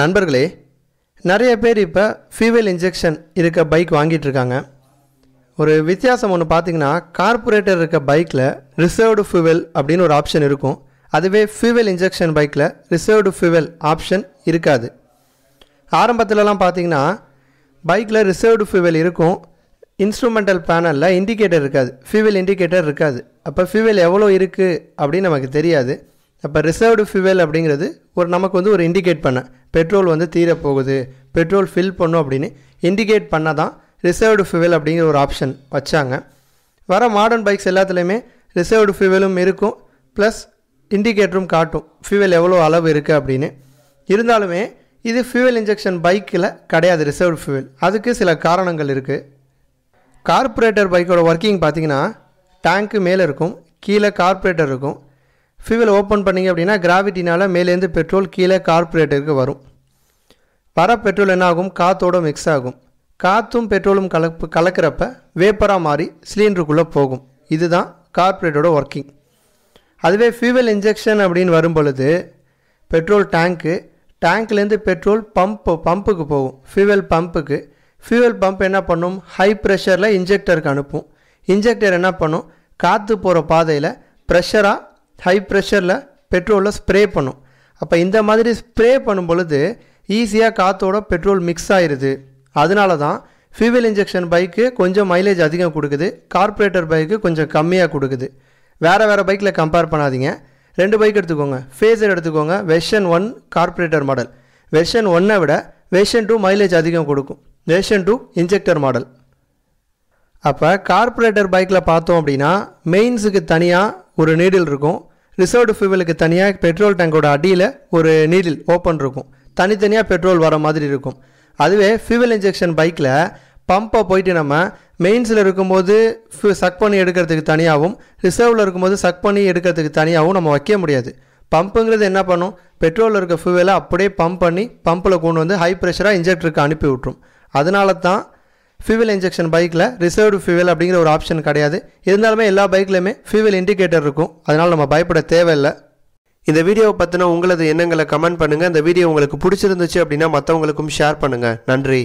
நண்பர்களே நிறைய பேர் இப்போ ஃபியூவல் இன்ஜெக்ஷன் இருக்க பைக் வாங்கிட்டுருக்காங்க ஒரு வித்தியாசம் ஒன்று பார்த்தீங்கன்னா கார்பரேட்டர் இருக்க பைக்கில் ரிசர்வ்டு ஃபியூவல் அப்படின்னு ஒரு ஆப்ஷன் இருக்கும். அதுவே ஃபியூவல் இன்ஜெக்ஷன் பைக்கில் ரிசர்வ்டு ஃபியூவல் ஆப்ஷன் இருக்காது. ஆரம்பத்துலலாம் பார்த்தீங்கன்னா பைக்கில் ரிசர்வ்டு ஃபியூவல் இருக்கும். இன்ஸ்ட்ருமெண்டல் பேனலில் இண்டிகேட்டர் இருக்காது. ஃபியூவல் இண்டிகேட்டர் இருக்காது. அப்போ ஃபியூவல் எவ்வளோ இருக்குது அப்படின்னு நமக்கு தெரியாது. அப்போ ரிசர்வ்டு ஃபியூவல் அப்படிங்கிறது ஒரு நமக்கு வந்து ஒரு இண்டிகேட் பண்ண. பெட்ரோல் வந்து தீரப்போகுது. பெட்ரோல் ஃபில் பண்ணும் அப்படின்னு இண்டிகேட் பண்ண தான் ரிசர்வ்டு ஃபியூவல் அப்படிங்கிற ஒரு ஆப்ஷன் வச்சாங்க. வர மாடர்ன் பைக்ஸ் எல்லாத்துலேயுமே ரிசர்வ்டு ஃபியூவலும் இருக்கும். ப்ளஸ் இண்டிகேட்டரும் காட்டும். ஃபியூவல் எவ்வளோ அளவு இருக்குது அப்படின்னு. இருந்தாலுமே இது ஃபியூவல் இன்ஜெக்ஷன் பைக்கில் கிடையாது ரிசர்வ்டு ஃபியூவல் அதுக்கு சில காரணங்கள் இருக்குது கார்பரேட்டர் பைக்கோட ஒர்க்கிங் பார்த்தீங்கன்னா டேங்க்கு மேலே இருக்கும். கீழே கார்பரேட்டர் இருக்கும். ஃபியூவல் ஓப்பன் பண்ணிங்க அப்படின்னா கிராவிட்டினால் மேலேருந்து பெட்ரோல் கீழே கார்பரேட்டருக்கு வரும். வர பெட்ரோல் என்ன ஆகும் காற்றோட மிக்ஸ் ஆகும். காற்றும் பெட்ரோலும் கலப்பு கலக்கிறப்ப வேப்பராக மாறி சிலிண்டருக்குள்ளே போகும். இதுதான் கார்பரேட்டரோட ஒர்க்கிங் அதுவே ஃபியூவல் இன்ஜெக்ஷன் அப்படின்னு வரும் பொழுது பெட்ரோல் டேங்க்கு டேங்க்லேருந்து பெட்ரோல் பம்ப் பம்புக்கு போகும். ஃபியூவல் பம்புக்கு ஃபியூவல் பம்ப் என்ன பண்ணும்? ஹை ப்ரெஷரில் இன்ஜெக்டருக்கு அனுப்பும். இன்ஜெக்டர் என்ன பண்ணும்? காற்று போகிற பாதையில் ப்ரெஷராக ஹை ப்ரெஷரில் பெட்ரோலில் ஸ்ப்ரே பண்ணும். அப்போ இந்த மாதிரி ஸ்ப்ரே பண்ணும் பொழுது ஈஸியாக காற்றோட பெட்ரோல் மிக்ஸ் ஆயிடுது அதனால தான் ஃபியூவல் இன்ஜெக்ஷன் பைக்கு கொஞ்சம் மைலேஜ் அதிகம் கொடுக்குது. கார்பரேட்டர் பைக்கு கொஞ்சம் கம்மியாக கொடுக்குது. வேறு வேறு பைக்கில் கம்பேர் பண்ணாதீங்க. ரெண்டு பைக் எடுத்துக்கோங்க. ஃபேஸர் எடுத்துக்கோங்க. Version one carburettor model version ஒன்னை விட வெர்ஷன் டூ மைலேஜ் அதிகம் கொடுக்கும். வெர்ஷன் டூ இன்ஜெக்டர் மாடல் அப்போ கார்பரேட்டர் பைக்கில் பார்த்தோம் அப்படின்னா மெயின்ஸுக்கு தனியாக ஒரு நீடில் இருக்கும். ரிசர்வ்டு ஃபியூவலுக்கு தனியாக பெட்ரோல் டேங்கோட அடியில் ஒரு நீடில் ஓப்பன் இருக்கும். தனித்தனியாக பெட்ரோல் வர மாதிரி இருக்கும். அதுவே ஃபியூவல் இன்ஜெக்ஷன் பைக்கில் பம்பை போயிட்டு நம்ம மெயின்ஸில் இருக்கும்போது சக் பண்ணி எடுக்கிறதுக்கு தனியாகவும் ரிசர்வில் இருக்கும்போது சக் பண்ணி எடுக்கிறதுக்கு தனியாகவும் நம்ம வைக்க முடியாது. பம்புங்கிறது என்ன பண்ணும்? பெட்ரோலில் இருக்க ஃபியூவலை அப்படியே பம்ப் பண்ணி பம்பில் கொண்டு வந்து ஹை ப்ரெஷராக இன்ஜெக்டருக்கு அனுப்பி விட்ரும் அதனால தான் ஃபியூவல் இன்ஜெக்ஷன் பைக்கில் ரிசர்வ்டு ஃபியூவல் அப்படிங்கிற ஒரு ஆப்ஷன் கிடையாது. இருந்தாலுமே எல்லா பைக்லையுமே ஃபியூவல் இண்டிகேட்டர் இருக்கும். அதனால் நம்ம பயப்பட தேவையில்லை. இந்த வீடியோவை பற்றின உங்களது எண்ணங்களை கமெண்ட் பண்ணுங்கள் இந்த வீடியோ உங்களுக்கு பிடிச்சிருந்துச்சு அப்படின்னா மற்றவங்களுக்கும் ஷேர் பண்ணுங்கள் நன்றி.